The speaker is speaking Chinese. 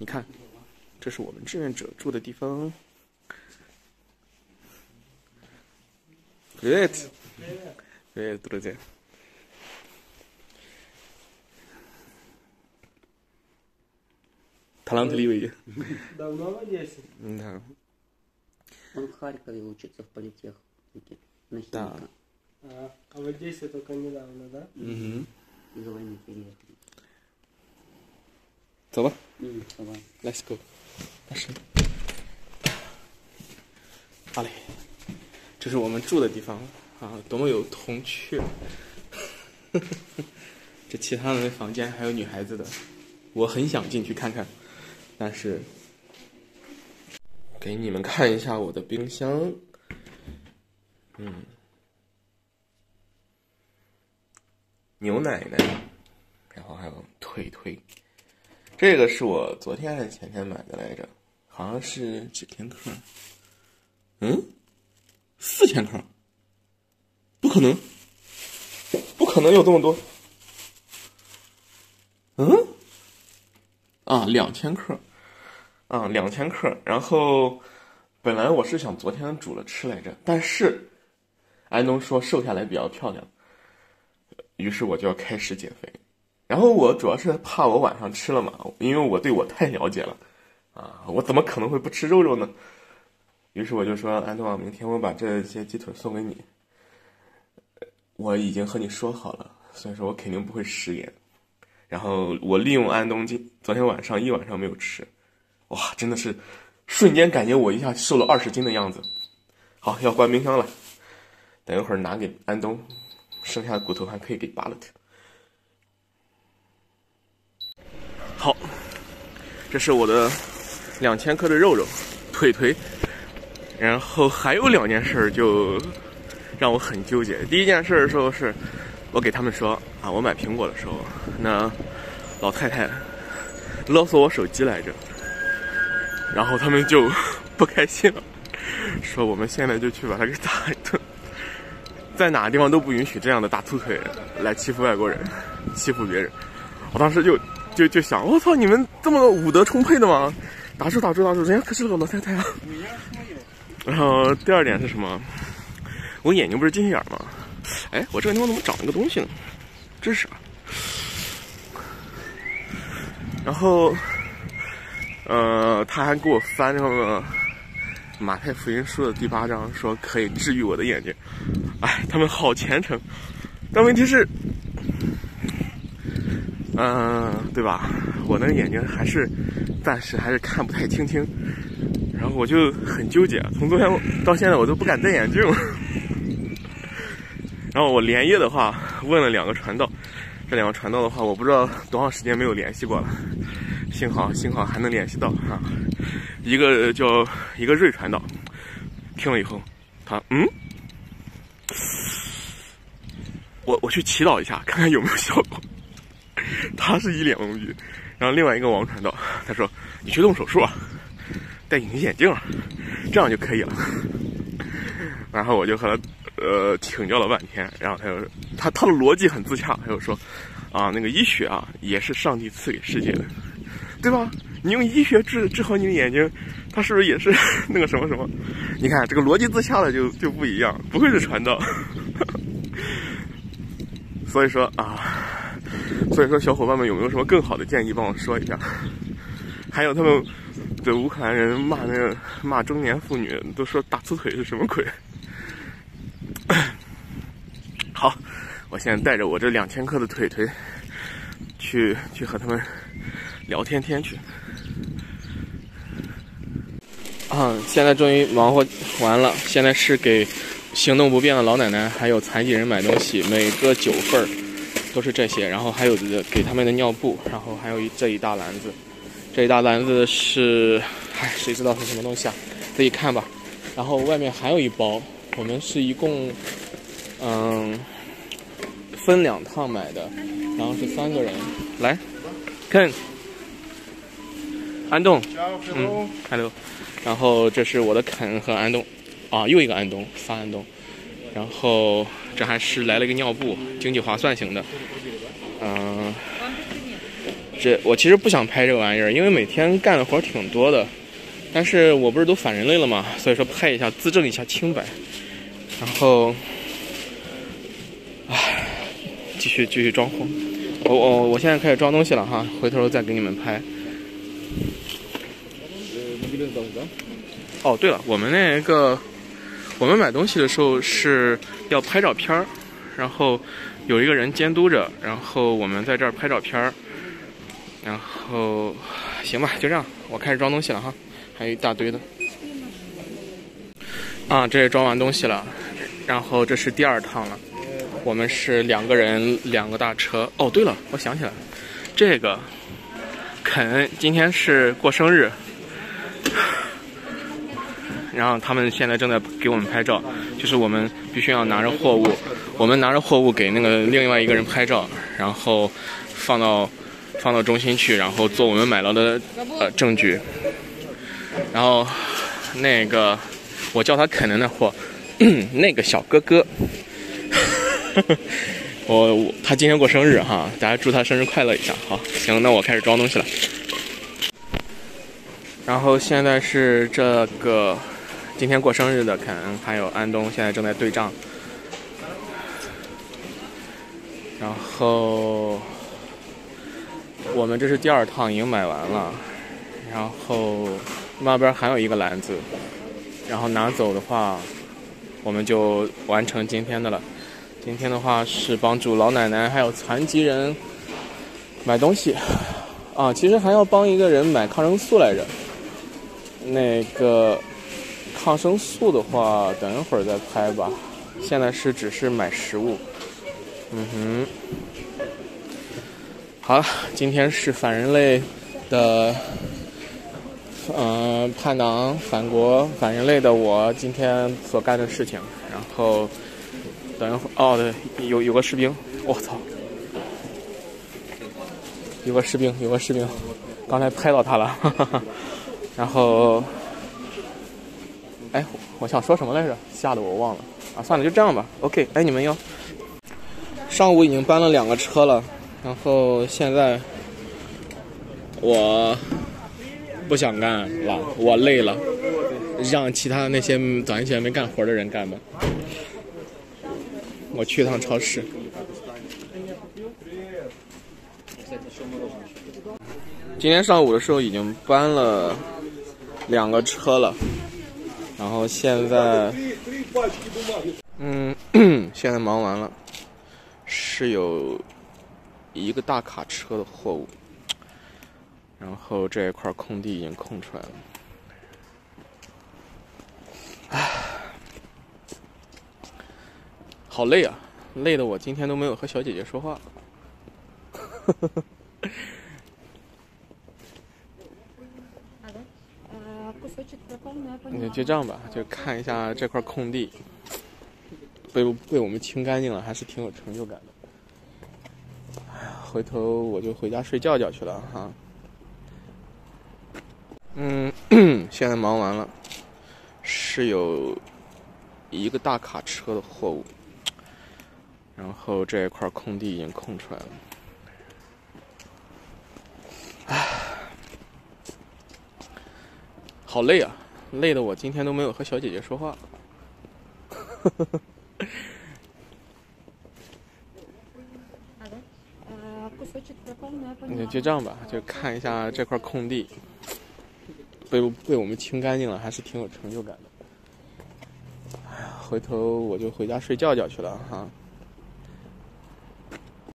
你看，这是我们志愿者住的地方。Привет. Привет, друзья. Талантливые. Давно в Одессе? Да. Он в Харькове учится в политехнике на Да. химика. А, а в Одессе только недавно, да? Угу. Из войны переехали. 走吧。嗯，好吧，Let's go。开始。好嘞，这是我们住的地方啊，多么有童趣！这其他的房间还有女孩子的，我很想进去看看，但是给你们看一下我的冰箱，嗯，牛奶奶，然后还有腿腿。这个是我昨天还是前天买的来着，好像是几千克？嗯，四千克？不可能，不可能有这么多。嗯？啊，两千克，啊，两千克。然后本来我是想昨天煮了吃来着，但是安东说瘦下来比较漂亮，于是我就要开始减肥。然后我主要是怕我晚上吃了嘛，因为我对我太了解了，啊，我怎么可能会不吃肉肉呢？于是我就说，安东啊，明天我把这些鸡腿送给你，我已经和你说好了，所以说我肯定不会食言。然后我利用安东今昨天晚上一晚上没有吃，哇，真的是瞬间感觉我一下瘦了二十斤的样子。好，要关冰箱了，等一会儿拿给安东，剩下的骨头还可以给巴勒特。好，这是我的两千克的肉肉腿腿，然后还有两件事就让我很纠结。第一件事的时候是，我给他们说啊，我买苹果的时候，那老太太勒索我手机来着，然后他们就不开心了，说我们现在就去把他给打一顿，在哪个地方都不允许这样的大粗腿来欺负外国人，欺负别人。我当时就。就就想，我操，你们这么武德充沛的吗？打住打住打住，人家可是个老太太啊。然后第二点是什么？我眼睛不是近视眼吗？哎，我这个地方怎么长了个东西呢？这是啥？然后，呃，他还给我翻这个马太福音书的第八章，说可以治愈我的眼睛。哎，他们好虔诚，但问题是。嗯，对吧？我那个眼睛还是暂时还是看不太清清，然后我就很纠结。从昨天到现在，我都不敢戴眼镜。然后我连夜的话问了两个传道，这两个传道的话，我不知道多长时间没有联系过了。幸好幸好还能联系到啊！一个叫一个瑞传道，听了以后，他嗯，我我去祈祷一下，看看有没有效果。他是一脸懵逼，然后另外一个王传道，他说：“你去动手术啊，戴隐形眼镜，这样就可以了。”然后我就和他呃请教了半天，然后他又他他的逻辑很自洽，他又说：“啊，那个医学啊也是上帝赐给世界的，对吧？你用医学治治好你的眼睛，他是不是也是那个什么什么？你看这个逻辑自洽的就就不一样，不愧是传道。所以说啊。”所以说，小伙伴们有没有什么更好的建议，帮我说一下？还有他们对乌克兰人骂那个骂中年妇女，都说大粗腿是什么鬼？好，我现在带着我这两千克的腿腿去去和他们聊天天去。啊，现在终于忙活完了，现在是给行动不便的老奶奶还有残疾人买东西，每个九份儿。都是这些，然后还有给他们的尿布，然后还有一这一大篮子，这一大篮子是，唉，谁知道是什么东西啊？自己看吧。然后外面还有一包，我们是一共，嗯，分两趟买的，然后是三个人。来，看，安东，嗯，hello，然后这是我的肯和安东，啊，又一个安东，仨安东，然后。这还是来了一个尿布，经济划算型的，嗯，这我其实不想拍这个玩意儿，因为每天干的活儿挺多的。但是我不是都反人类了嘛，所以说拍一下，自证一下清白。然后，唉，继续继续装货。我我我现在开始装东西了哈，回头再给你们拍。哦，对了，我们那个我们买东西的时候是要拍照片儿，然后有一个人监督着，然后我们在这儿拍照片儿。然后行吧，就这样，我开始装东西了哈，还有一大堆的。啊，这也装完东西了，然后这是第二趟了，我们是两个人两个大车。哦，对了，我想起来了，这个肯今天是过生日，然后他们现在正在给我们拍照，就是我们必须要拿着货物，我们拿着货物给那个另外一个人拍照，然后放到。放到中心去，然后做我们买到的呃证据。然后那个我叫他肯的那货，那个小哥哥，我我他今天过生日哈，大家祝他生日快乐一下。好，行，那我开始装东西了。然后现在是这个今天过生日的肯还有安东现在正在对账，然后。我们这是第二趟，已经买完了，然后那边还有一个篮子，然后拿走的话，我们就完成今天的了。今天的话是帮助老奶奶还有残疾人买东西，啊，其实还要帮一个人买抗生素来着。那个抗生素的话，等一会儿再拍吧。现在是只是买食物，嗯哼。好了，今天是反人类的，嗯，叛党、反国、反人类的我今天所干的事情。然后等一会儿，哦，对，有有个士兵，我操，有个士兵，有个士兵，刚才拍到他了，哈哈哈。然后，哎，我想说什么来着？吓得我忘了。啊，算了，就这样吧。OK，哎，你们要，上午已经搬了两个车了。然后现在我不想干了，我累了，让其他那些早上起来没干活的人干吧。我去一趟超市。今天上午的时候已经搬了两个车了，然后现在，嗯，现在忙完了，是有。一个大卡车的货物，然后这一块空地已经空出来了。唉，好累啊，累的我今天都没有和小姐姐说话。那就这样吧，就看一下这块空地，被被我们清干净了，还是挺有成就感的。回头我就回家睡觉觉去了哈。嗯，现在忙完了，是有一个大卡车的货物，然后这一块空地已经空出来了。唉，好累啊，累的我今天都没有和小姐姐说话。那就这样吧，就看一下这块空地，被被我们清干净了，还是挺有成就感的。哎呀，回头我就回家睡觉觉去了哈。